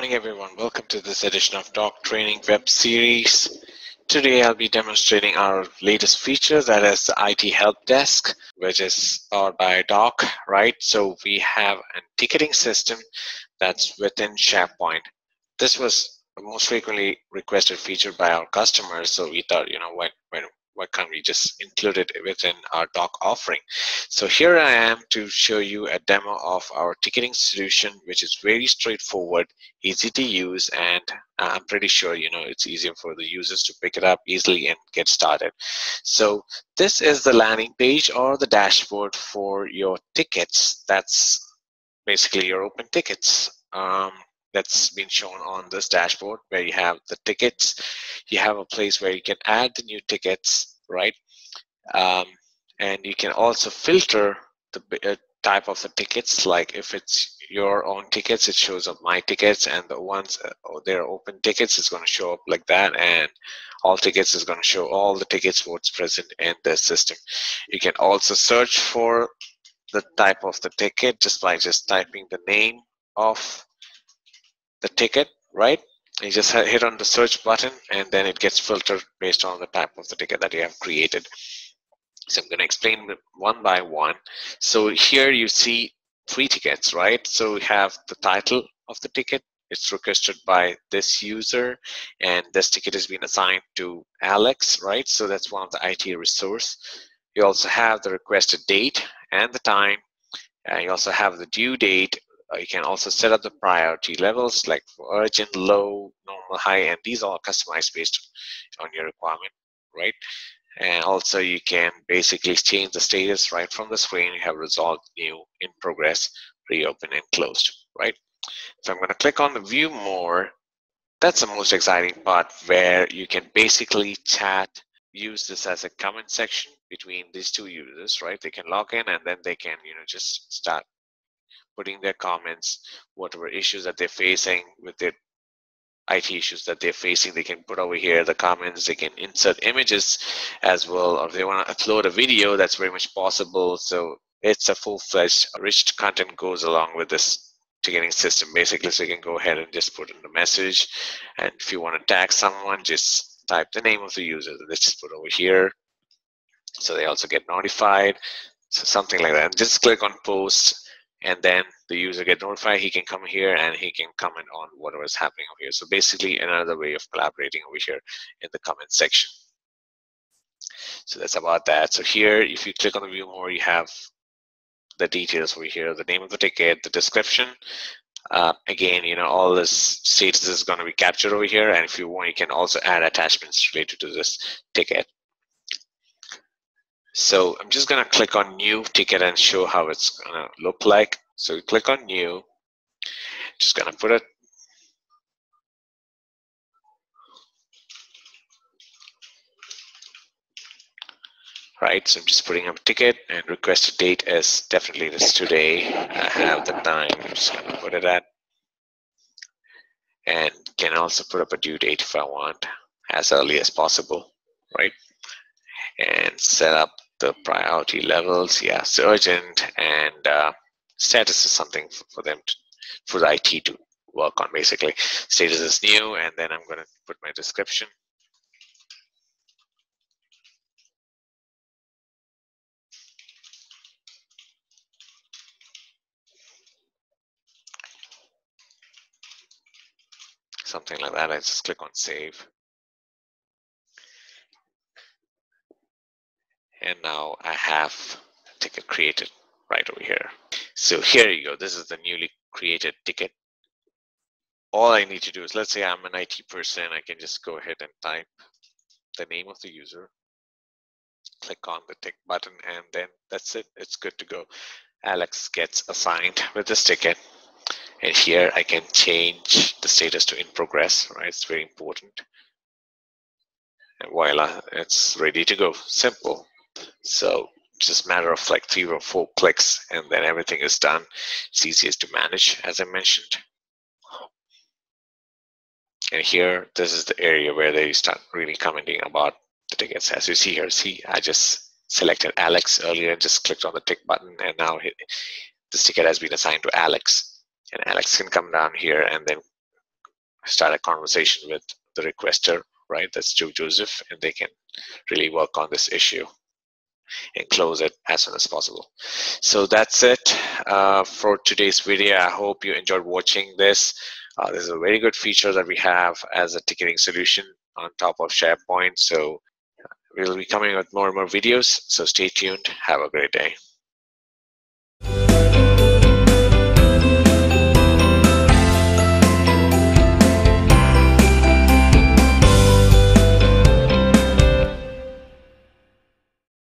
morning, everyone. Welcome to this edition of Dock Training Web Series. Today, I'll be demonstrating our latest feature that is the IT Help Desk, which is powered by Dock, right? So we have a ticketing system that's within SharePoint. This was the most frequently requested feature by our customers, so we thought, you know, when, when why can't we just include it within our Dock offering? So here i am to show you a demo of our ticketing solution which is very straightforward easy to use and i'm pretty sure you know it's easier for the users to pick it up easily and get started. So this is the landing page or the dashboard for your tickets. That's basically your open tickets. Um, that's been shown on this dashboard where you have the tickets. You have a place where you can add the new tickets right? Um, and you can also filter the uh, type of the tickets. Like if it's your own tickets it shows up my tickets and the ones uh, they're open tickets is going to show up like that and all tickets is going to show all the tickets what's present in the system. You can also search for the type of the ticket just by just typing the name of the ticket, right? You just hit on the search button and then it gets filtered based on the type of the ticket that you have created. So I'm going to explain one by one. So here you see three tickets, right? So we have the title of the ticket. It's requested by this user and this ticket has been assigned to Alex, right? So that's one of the IT resource. You also have the requested date and the time. Uh, you also have the due date Uh, you can also set up the priority levels like urgent, low, normal, high, and these are customized based on your requirement, right? And also you can basically change the status right from the screen. You have resolved, new, in progress, reopen, and closed, right? So I'm going to click on the view more. That's the most exciting part where you can basically chat, use this as a comment section between these two users, right? They can log in and then they can, you know, just start putting their comments, whatever issues that they're facing with their IT issues that they're facing, they can put over here the comments, they can insert images as well, or they want to upload a video, that's very much possible. So it's a full-fledged, rich content goes along with this ticketing system basically. So you can go ahead and just put in the message. And if you want to tag someone, just type the name of the user. Let's just put over here. So they also get notified. So something like that. And just click on post and then the user get notified he can come here and he can comment on whatever is happening over here. So basically another way of collaborating over here in the comment section. So that's about that. So here if you click on the view more you have the details over here the name of the ticket the description. Uh, again you know all this status is going to be captured over here and if you want you can also add attachments related to this ticket so I'm just going to click on new ticket and show how it's going to look like. So click on new, just going to put it right? So I'm just putting up a ticket and requested date is definitely this today. I have the time, I'm just gonna put it at. And can also put up a due date if I want as early as possible, right? And set up the priority levels. Yes, urgent and uh, status is something for them to, for the IT to work on basically. Status is new, and then I'm going to put my description. Something like that. I just click on save. And now I have a ticket created right over here. So here you go. This is the newly created ticket. All I need to do is, let's say I'm an IT person, I can just go ahead and type the name of the user, click on the tick button, and then that's it. It's good to go. Alex gets assigned with this ticket. And here I can change the status to in progress, right? It's very important. And voila, it's ready to go. Simple. So just matter of like three or four clicks and then everything is done. It's easiest to manage, as I mentioned. And here, this is the area where they start really commenting about the tickets. As you see here, see, I just selected Alex earlier and just clicked on the tick button and now this ticket has been assigned to Alex. And Alex can come down here and then start a conversation with the requester, right? That's Joe Joseph, and they can really work on this issue and close it as soon as possible. So that's it uh, for today's video. I hope you enjoyed watching this. Uh, this is a very good feature that we have as a ticketing solution on top of SharePoint. So we'll be coming with more and more videos. So stay tuned. Have a great day.